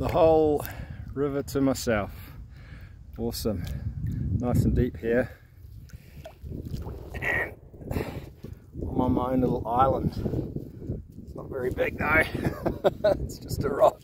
the whole river to myself. Awesome. Nice and deep here. And I'm on my own little island. It's not very big though. it's just a rock.